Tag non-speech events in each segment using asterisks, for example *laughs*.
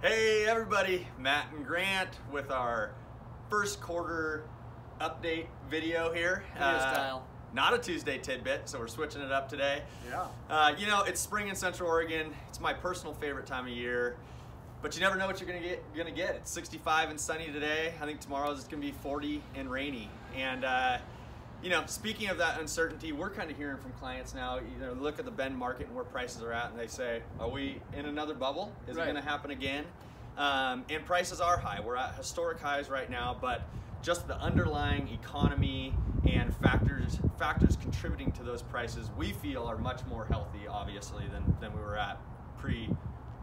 Hey everybody, Matt and Grant with our first quarter update video here. Style. Not a Tuesday tidbit, so we're switching it up today. Yeah. Uh, you know, it's spring in Central Oregon. It's my personal favorite time of year. But you never know what you're gonna get. Gonna get. It's 65 and sunny today. I think tomorrow's it's gonna be 40 and rainy. And uh, you know, speaking of that uncertainty, we're kind of hearing from clients now. You know, look at the Bend market and where prices are at, and they say, "Are we in another bubble? Is Right. it going to happen again?" Um, and prices are high. We're at historic highs right now, but just the underlying economy and factors factors contributing to those prices, we feel are much more healthy, obviously, than than we were at pre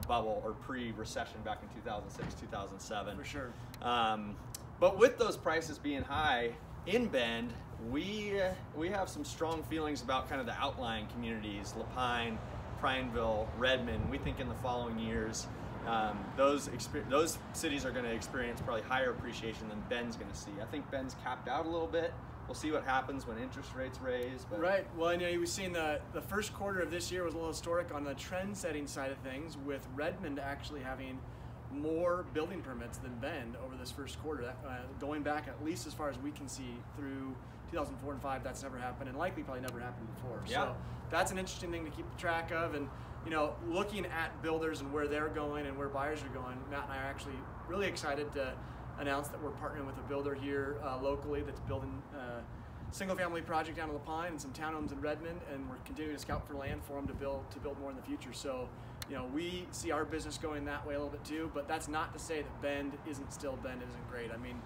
bubble or pre recession back in 2006, 2007. For sure. Um, but with those prices being high in Bend, we uh, we have some strong feelings about kind of the outlying communities, La Pine, Prineville, Redmond. We think in the following years, um, those those cities are going to experience probably higher appreciation than Bend's going to see. I think Bend's capped out a little bit. We'll see what happens when interest rates raise. But Right. Well, you know, we've seen the the first quarter of this year was a little historic on the trend setting side of things, with Redmond actually having more building permits than Bend over this first quarter. Uh, going back at least as far as we can see through 2004 and 5, that's never happened, and likely probably never happened before. Yeah. So that's an interesting thing to keep track of, and you know, looking at builders and where they're going and where buyers are going. Matt and I are actually really excited to announce that we're partnering with a builder here uh, locally that's building. Uh, single family project down in La Pine and some townhomes in Redmond, and we're continuing to scout for land for them to build to build more in the future. So, you know, we see our business going that way a little bit too. But that's not to say that Bend isn't still Bend isn't great. I mean,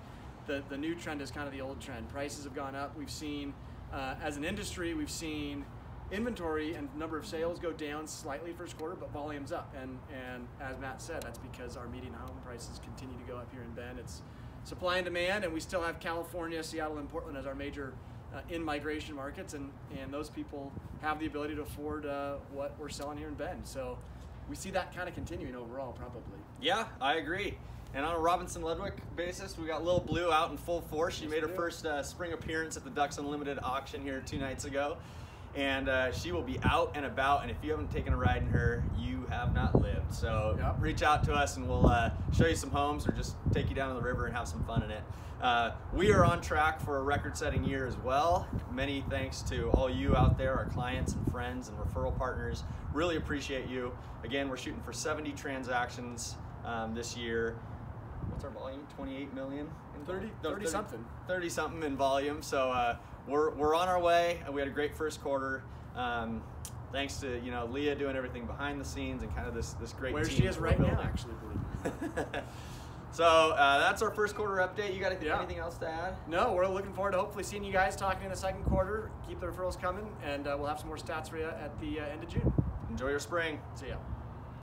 the the new trend is kind of the old trend. Prices have gone up. We've seen uh, as an industry, we've seen inventory and number of sales go down slightly first quarter, but volumes up. And and as Matt said, that's because our median home prices continue to go up here in Bend. It's supply and demand, and we still have California, Seattle, and Portland as our major uh, in migration markets, and and those people have the ability to afford uh, what we're selling here in Bend. So we see that kind of continuing overall, probably. Yeah, I agree. And on a Robinson Ludwick basis, we got Lil Blue out in full force. She made her first uh, spring appearance at the Ducks Unlimited auction here two nights ago. And uh, she will be out and about. And if you haven't taken a ride in her, you have not lived. So Yep. reach out to us and we'll uh, show you some homes or just take you down to the river and have some fun in it. Uh, we are on track for a record setting year as well. Many thanks to all you out there, our clients and friends and referral partners. Really appreciate you. Again, we're shooting for 70 transactions um, this year. What's our volume? 28 million? In 30 no, 30 something. 30 something in volume. So uh, we're, we're on our way. We had a great first quarter. Um, thanks to you know Leah doing everything behind the scenes and kind of this this great Where she is right now, actually, believe it. *laughs* so uh, that's our first quarter update. You got anything, Yeah. anything else to add? No, we're looking forward to hopefully seeing you guys talking in the second quarter. Keep the referrals coming, and uh, we'll have some more stats for you at the uh, end of June. Enjoy your spring. See ya.